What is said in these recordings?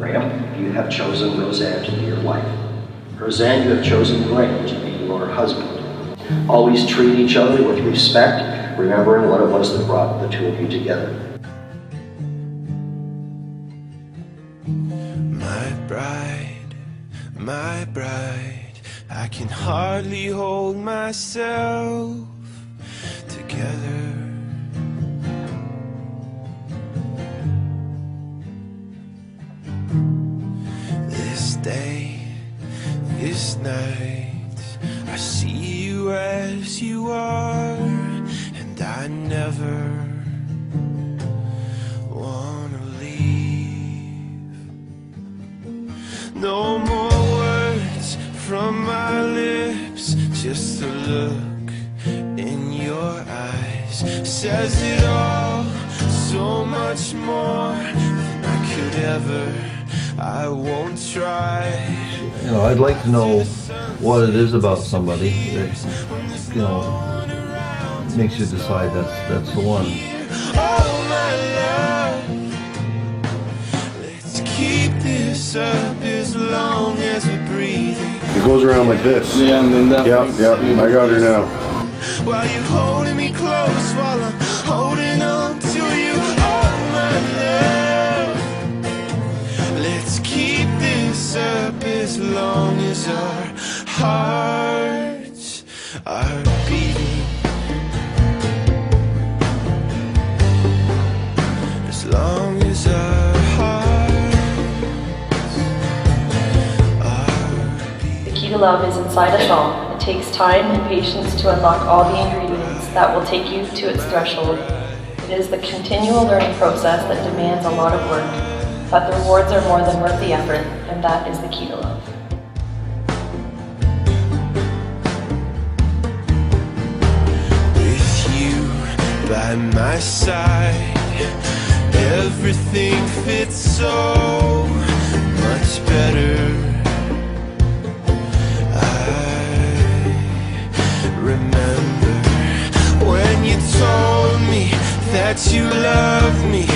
Graham, you have chosen Roseanne to be your wife. Roseanne, you have chosen Graham to be your husband. Always treat each other with respect, remembering what it was that brought the two of you together. My bride, my bride, I can hardly hold myself day, this night, I see you as you are, and I never wanna leave. No more words from my lips, just a look in your eyes says it all, so much more than I could ever. I won't try. You know, I'd like to know what it is about somebody that, you know, makes you decide that's that's the one. Oh my love, let's keep this up as long as we're breathing. It goes around like this. Yeah, and then that. Yep, yep, I got her now. While you're holding me close, as long as our hearts are beating. As long as our hearts. The key to love is inside us all. It takes time and patience to unlock all the ingredients that will take you to its threshold. It is the continual learning process that demands a lot of work, but the rewards are more than worth the effort, and that is the key to love. With you by my side, everything fits so much better. I remember when you told me that you loved me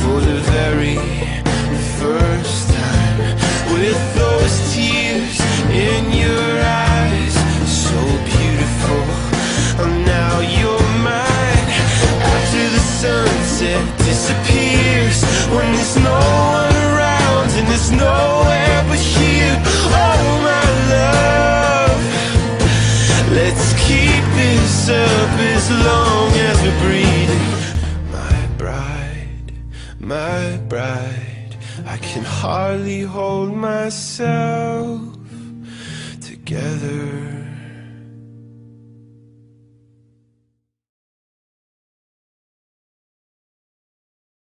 for the very first time. With those tears in your eyes, so beautiful. Now you're mine. After the sunset disappears, when there's no I can hardly hold myself together.